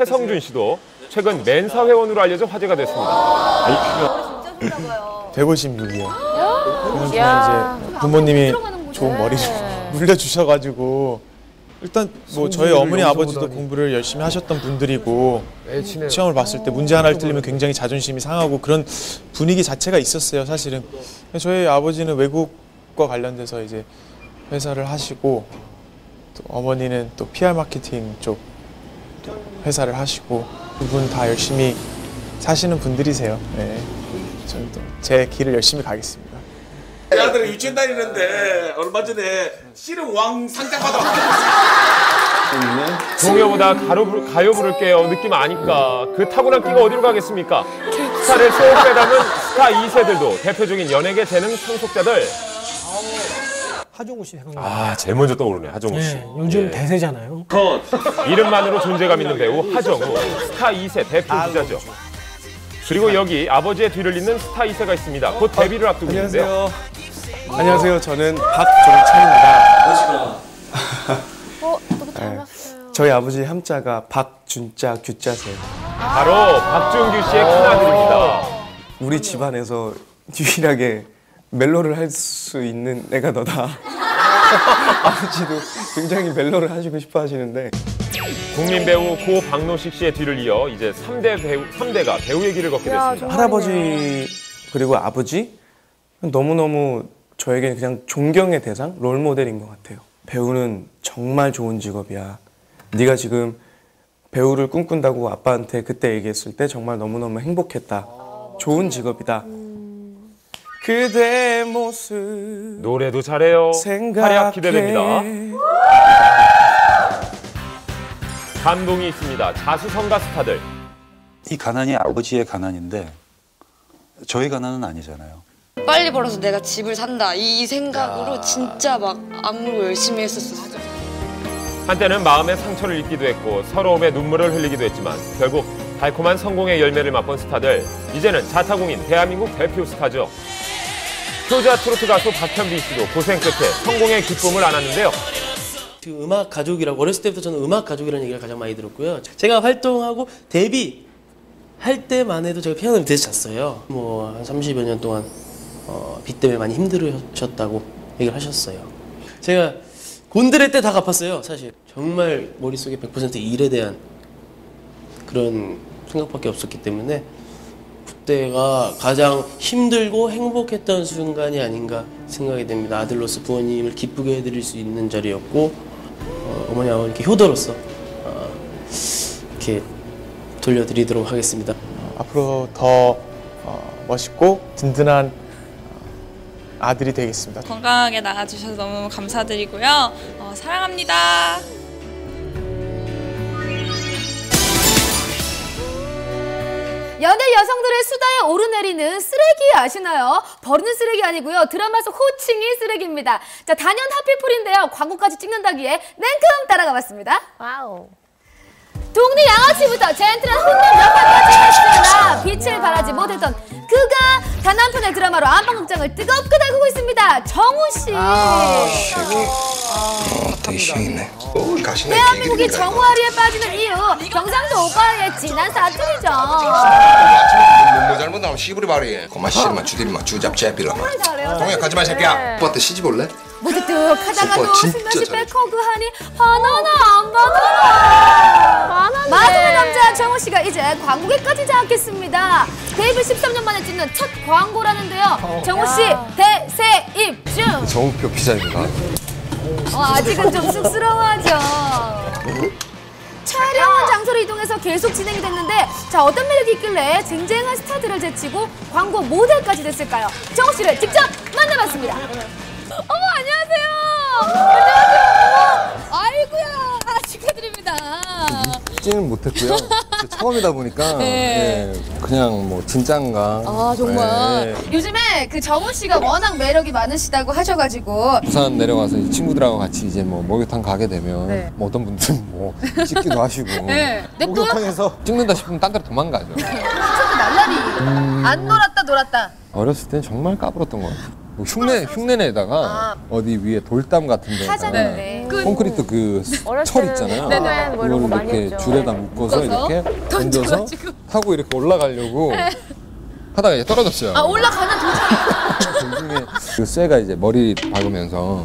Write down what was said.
해성준 씨도 최근 멘사 회원으로 알려져 화제가 됐습니다. 진짜 좋나 봐요. 156이요. 그래서 이제 부모님이 좋은 머리를 물려주셔가지고 일단 뭐 저희 어머니 아버지도 공부를 열심히 하셨던 분들이고 시험을 봤을 때 문제 하나를 틀리면 굉장히 자존심이 상하고 그런 분위기 자체가 있었어요 사실은. 저희 아버지는 외국과 관련돼서 이제 회사를 하시고 또 어머니는 또 PR 마케팅 쪽 회사를 하시고 두 분 다 열심히 사시는 분들이세요. 네. 저는 또 제 길을 열심히 가겠습니다. 내 아들이 유치원 다니는데 얼마 전에 씨름 왕 상장 받아. 동요보다 부를- 가요 부를게요 느낌 아니까 그 타고난 끼가 어디로 가겠습니까? 스타를 쏙 빼닮은 스타 2세들도 대표적인 연예계 재능 상속자들 하종우 씨 생각나. 아 제일 먼저 떠오르네 하정우 씨 네, 요즘 예. 대세잖아요. 이름만으로 존재감 있는 배우 하정우 스타 2세 대표 주자죠 그리고 여기 아버지의 뒤를 잇는 스타 2세가 있습니다 곧 데뷔를 앞두고 있는데요 안녕하세요. 저는 박종찬입니다. 어, 너무 네. 닮았어요. 저희 아버지 함자가 박준자 규자세요. 바로 박준규 씨의 큰아들입니다 우리 집안에서 유일하게 멜로를 할 수 있는 애가 너다. 아버지도 굉장히 멜로를 하시고 싶어 하시는데 국민 배우 고 박노식 씨의 뒤를 이어 이제 3대 배우 3대가 배우의 길을 걷게 야, 됐습니다. 할아버지 그리고 아버지 너무너무 저에게 그냥 존경의 대상, 롤 모델인 것 같아요. 배우는 정말 좋은 직업이야. 네가 지금 배우를 꿈꾼다고 아빠한테 그때 얘기했을 때 정말 너무너무 행복했다. 좋은 직업이다. 그대 모습 노래도 잘해요. 활약 기대됩니다. 감동이 있습니다. 자수성가 스타들. 이 가난이 아버지의 가난인데 저희 가난은 아니잖아요. 빨리 벌어서 내가 집을 산다 이 생각으로 진짜 막 안무 열심히 했었어요. 한때는 마음의 상처를 입기도 했고 서러움에 눈물을 흘리기도 했지만 결국 달콤한 성공의 열매를 맛본 스타들. 이제는 자타공인 대한민국 대표 스타죠. 효자 트로트 가수 박현빈 씨도 고생 끝에 성공의 기쁨을 안았는데요. 그 음악 가족이라고 어렸을 때부터 저는 음악 가족이라는 얘기를 가장 많이 들었고요. 제가 활동하고 데뷔 할 때만 해도 제가 피아노를 밑에서 잤어요. 뭐 한 30여 년 동안 어, 빚 때문에 많이 힘들으셨다고 얘기를 하셨어요. 제가 곤드레 때 다 갚았어요. 사실 정말 머릿속에 100% 일에 대한 그런 생각밖에 없었기 때문에 그때가 가장 힘들고 행복했던 순간이 아닌가 생각이 됩니다. 아들로서 부모님을 기쁘게 해드릴 수 있는 자리였고 어, 머니 아버님께 효도로서 어, 이렇게 돌려드리도록 하겠습니다. 앞으로 더 어, 멋있고 든든한 어, 아들이 되겠습니다. 건강하게 나가주셔서 너무 감사드리고요. 어, 사랑합니다. 연예 여성들의 수다에 오르내리는 쓰레기 아시나요? 버리는 쓰레기 아니고요. 드라마 속 호칭이 쓰레기입니다. 자, 단연 하필풀인데요. 광고까지 찍는다기에 냉큼 따라가 봤습니다. 와우. 동네 양아치부터 젠틀한 훈남 역할까지 했으나 빛을 발하지 못했던 편의 드라마로 안방극장을 뜨겁게 달구고 있습니다. 정우 씨. 대한민국이 정화리에 빠지는 이유 경상도 오빠의 진한 사투리죠. 뭐 잘못 나오면 시부리 말이 고마 씨만 주들이만 주잡채비라 정말 잘해요. 동해 가지마 이 새끼야 오빠한테 시집 올래? 슬며시 잘해. 백허그하니 하나나 안 받아라. 마성의 남자 정우 씨가 이제 광고계까지 장악했습니다. 데뷔 13년 만에 찍는 첫 광고라는데요. 정우 씨 대세 입중. 정우표 피자입니다 어, 아직은 좀 쑥스러워하죠. 촬영한 장소로 이동해서 계속 진행이 됐는데 자 어떤 매력이 있길래 쟁쟁한 스타들을 제치고 광고 모델까지 됐을까요? 정우 씨를 직접 만나봤습니다. 어머 안녕하세요. 안녕하세요. 어머 아이고야 아, 축하드립니다. 찍지는 못했고요. 처음이다 보니까 네. 예, 그냥 뭐 진짠가. 아 정말 예, 요즘에 그 정우 씨가 워낙 매력이 많으시다고 하셔가지고 부산 내려가서 이 친구들하고 같이 이제 뭐 목욕탕 가게 되면 네. 뭐 어떤 분들은 뭐 찍기도 하시고 네. 냅둬요? 목욕탕에서 찍는다 싶으면 딴 데로 도망가죠. 그 날라리 안 놀았다 놀았다. 어렸을 땐 정말 까불었던 것 같아요. 뭐 흉내 흉내내다가 어디 위에 돌담 같은 데다가 하자는데. 콘크리트 그철 있잖아요. 네네. 그걸 이렇게 줄에다 묶어서 이렇게 던져서 던져가지고. 타고 이렇게 올라가려고 하다가 이제 떨어졌어요. 아 올라가면 도착. 그 쇠가 이제 머리 박으면서